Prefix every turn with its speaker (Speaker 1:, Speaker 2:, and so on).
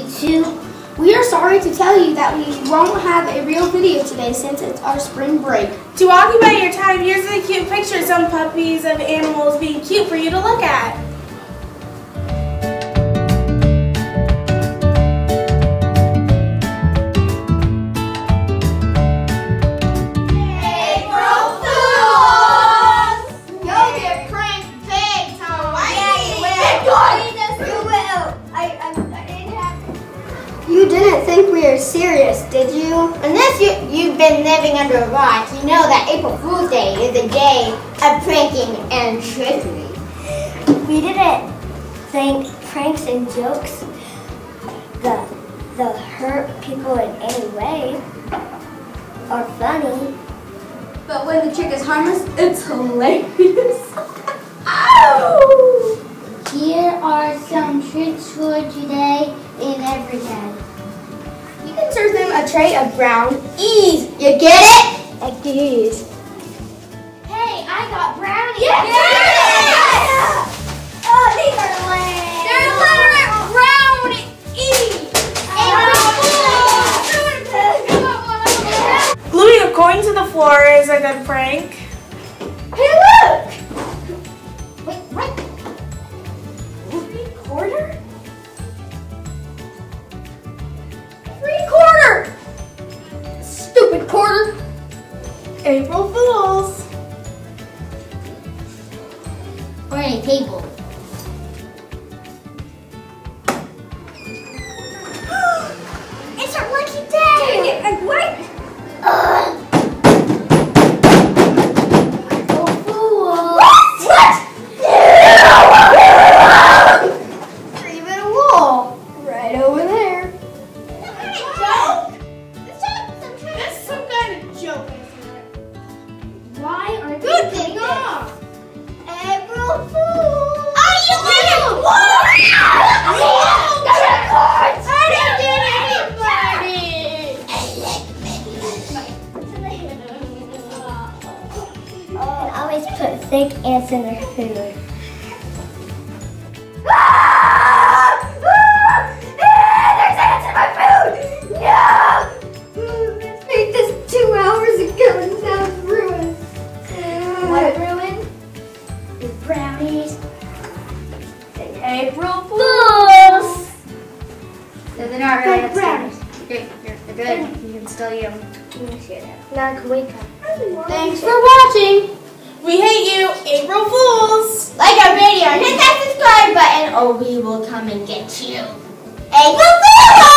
Speaker 1: YouTube. We are sorry to tell you that we won't have a real video today since it's our spring break.
Speaker 2: To occupy your time, here's a cute picture of some puppies of animals being cute for you to look at.
Speaker 3: Were serious, did you? Unless you, you've been living under a rock, you know that April Fool's Day is a day of pranking and trickery. We didn't think pranks and jokes the, the hurt people in any way are funny.
Speaker 1: But when the trick is harmless, it's hilarious.
Speaker 3: Here are some tricks for today and every day.
Speaker 1: You can serve them a tray of brown ease. You get it?
Speaker 3: Like these.
Speaker 1: Hey, I got brownies.
Speaker 3: Yes! Oh, these are lame.
Speaker 1: They're literate brown ease.
Speaker 2: Gluing a coin to the floor is a good prank.
Speaker 3: Hey, look! Quarter.
Speaker 2: April Fools.
Speaker 3: Or a table. Why are
Speaker 2: Good
Speaker 3: you
Speaker 2: thing off.
Speaker 3: April Fool! Are you kidding? What? I didn't And always put fake ants in their food.
Speaker 1: They're not
Speaker 3: really brownies.
Speaker 1: You're, you're, they're good. You can still eat them.
Speaker 3: Now I can wake up.
Speaker 1: Thanks for watching.
Speaker 2: We hate you, April Fools.
Speaker 3: Like our video and hit that subscribe button or we will come and get you. April Fool!